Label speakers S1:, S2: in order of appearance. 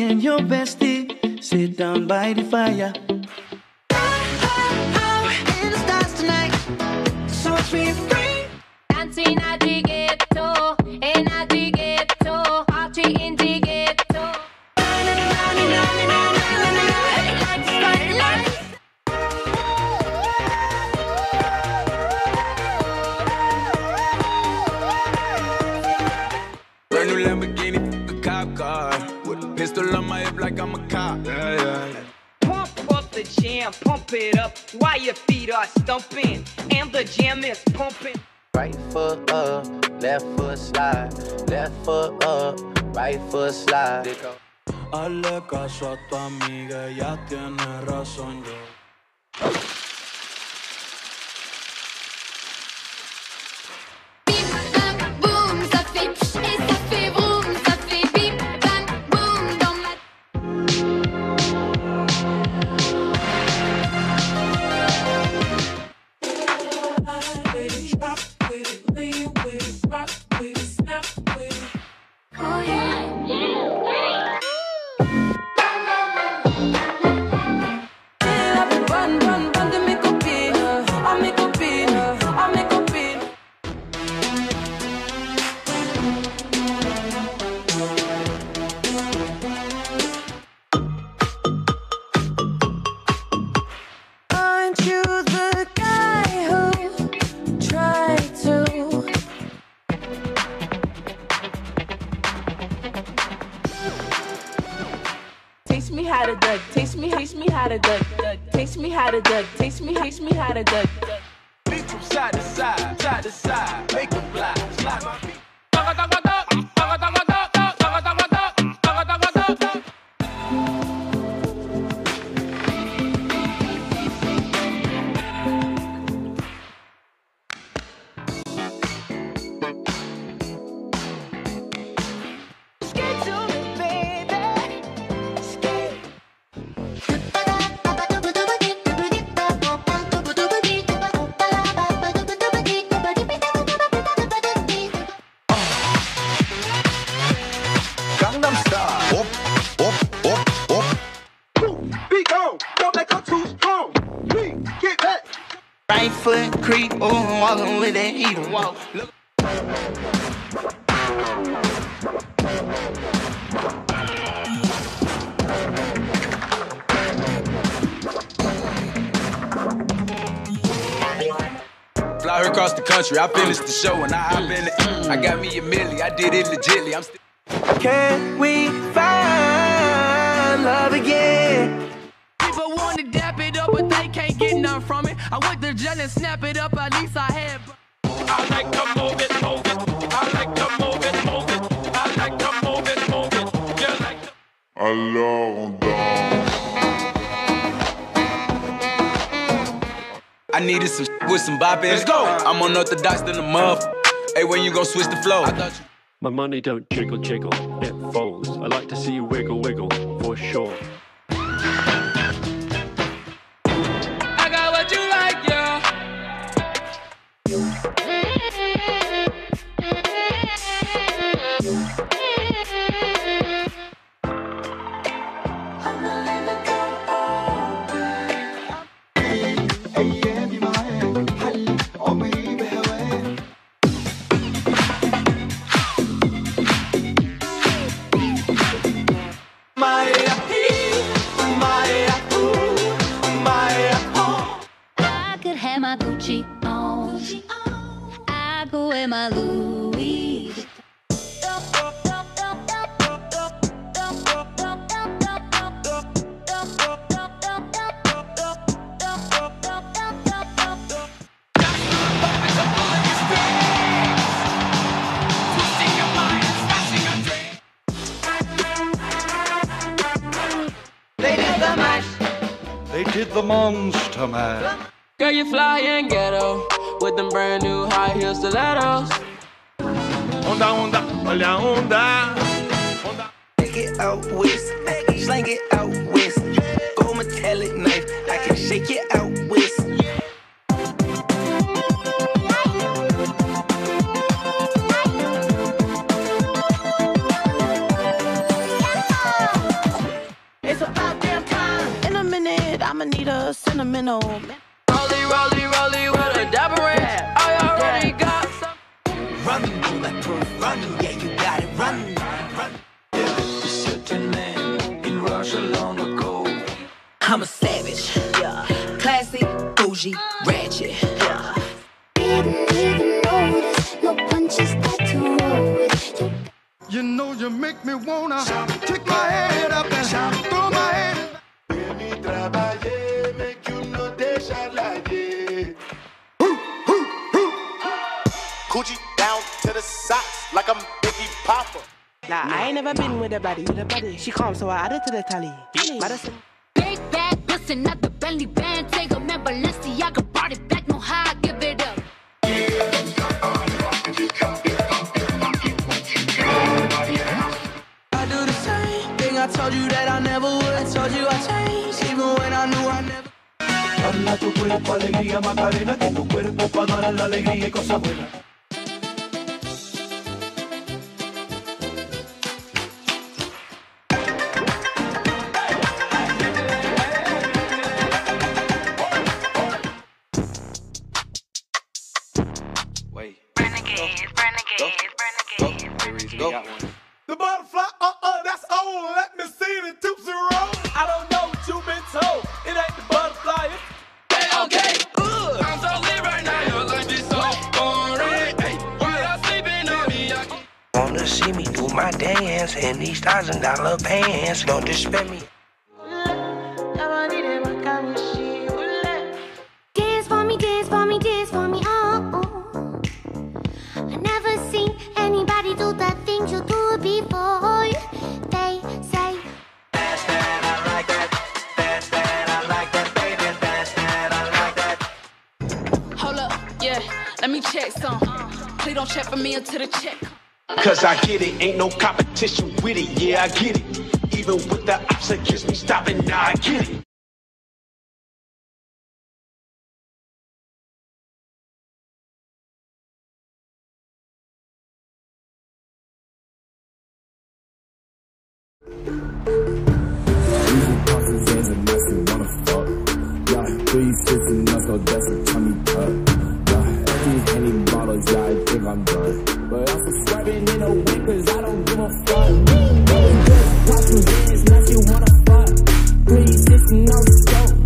S1: and your bestie sit down by the fire.
S2: Hip like I'm a cop. Yeah, yeah.
S3: Pump up the jam, pump it up while your feet are stumping. And the jam is pumping.
S4: Right foot up, left foot slide. Left foot up, right foot slide.
S1: Hazle caso a tu amiga, ella tiene razón yo.
S5: Me how to duck. Teach me, teach me how to duck. Teach me how to duck. Teach me, teach me how to duck. duck.
S2: Beat from side to side, side to side. Make them fly, slide my feet.
S1: Right foot creep, ooh, walking with that heater. Walk. Look.
S2: Fly her across the country. I finished the show and I hop in it. I got me a milli. I did it legitly. I'm still.
S1: Can we find love again?
S6: I went and snap it up, at least I had.
S2: I like to move it, move it. I like to move it, move it. I like to move it, move it. You like to
S7: Alors on danse.
S2: I needed some with some bop. Let's go. I'm on unorthodox than a muff. Hey, when you gon' switch the flow? I thought you.
S8: My money don't jiggle jiggle, it folds. I like to see you wiggle
S9: have my Gucci on. I go wear my Louis.
S5: They did the
S7: monster man.
S6: Girl, you fly and ghetto with them brand new high heel stilettos.
S7: Onda, onda, olha a onda.
S1: Take it out west, slang it out west. Go metallic knife, I can shake it out west.
S10: Cheetah, sentimental.
S6: Rolly, rolly, rolly with a dapper ranch. I already got some.
S11: Run, bulletproof, run, yeah, you got it, run, run. Certain land in Russia long ago. I'm a savage, yeah. Classy, bougie, ratchet, yeah.
S12: Didn't even notice, no punches got to roll with. You
S2: You know you make me wanna take my head up and throw my head. Baby, make you no deixa larguei.
S13: Coochie down to the socks like I'm Biggie Papa.
S10: Nah, I ain't never been with a baddie. With a baddie. She calm, so I added to the tally. Madison.
S12: Big bad pussy, not the Bentley band. Take a member, Balenciaga
S11: Dala tu cuerpo alegría, Macarena, que tu cuerpo para dar la alegría y cosas buenas.
S2: See
S6: me
S11: do my dance in these thousand dollar pants? Don't disrespect me.
S12: Dance for me, dance for me, dance for me, oh, oh. oh. I never seen anybody do the things you do before. They say, That's
S13: that I like that. That's that I like that, baby. That's that I like that.
S5: Hold up, yeah. Let me check some. Please don't check for me until the check.
S2: Cause I get it, ain't no competition with it, yeah, I get it. Even with the ops against me stopping, now I get it.
S4: Three fifty nuts, no that's a tummy tuck. Yeah, empty any bottles, yeah, I think I'm done. But I'm subscribing in a way, cause I don't give a fuck. Just watch me dance, now she wanna fuck. Three sixty nuts,